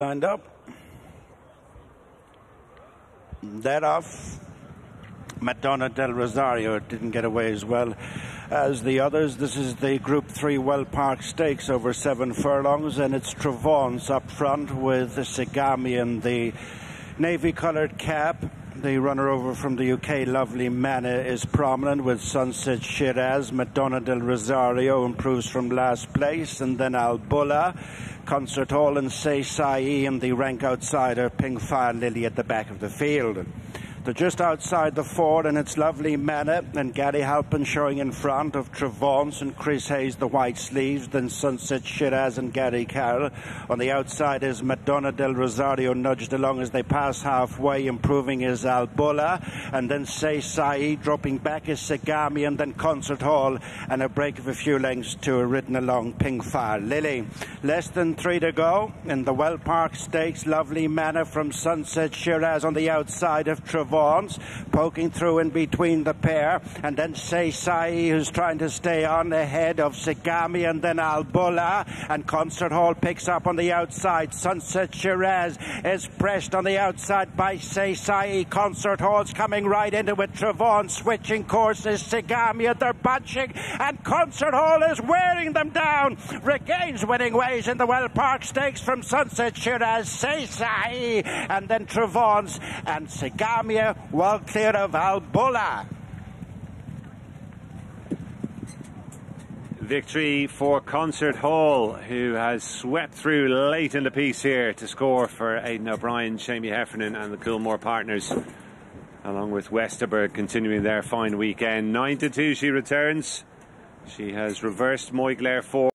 lined up. That off. Madonna del Rosario didn't get away as well as the others. This is the Group 3 Weld Park Stakes over seven furlongs, and it's Travons up front with the Sagami and the navy coloured cap. The runner over from the UK, Lovely Mana, is prominent with Sunset Shiraz. Madonna del Rosario improves from last place, and then Albulla. Concert Hall and Say Sai and the rank outsider Pink Fire Lily at the back of the field. They're just outside the ford in it's lovely manner, and Gary Halpin showing in front of Travons and Chris Hayes the white sleeves, then Sunset Shiraz and Gary Carroll. On the outside is Madonna del Rosario nudged along as they pass halfway, improving is Albulla, and then Say Sai dropping back is Sagami and then Concert Hall and a break of a few lengths to a ridden along Pink Fire Lily. Less than three to go in the Weld Park Stakes, lovely manner from Sunset Shiraz on the outside of Poking through in between the pair, and then Say Sai, who's trying to stay on ahead of Sagami, and then Albulla, and Concert Hall picks up on the outside. Sunset Shiraz is pressed on the outside by Say Sai. Concert Hall's coming right into it. Travon switching courses. Sagami, they're bunching, and Concert Hall is wearing them down. Regains winning ways in the Weld Park Stakes from Sunset Shiraz. Say Sai, and then Travons and Well clear of Albulla. Victory for Concert Hall, who has swept through late in the piece here to score for Aidan O'Brien, Seamie Heffernan, and the Coolmore partners, along with Westerberg continuing their fine weekend. 9 to 2, she returns. She has reversed Moyglare 4.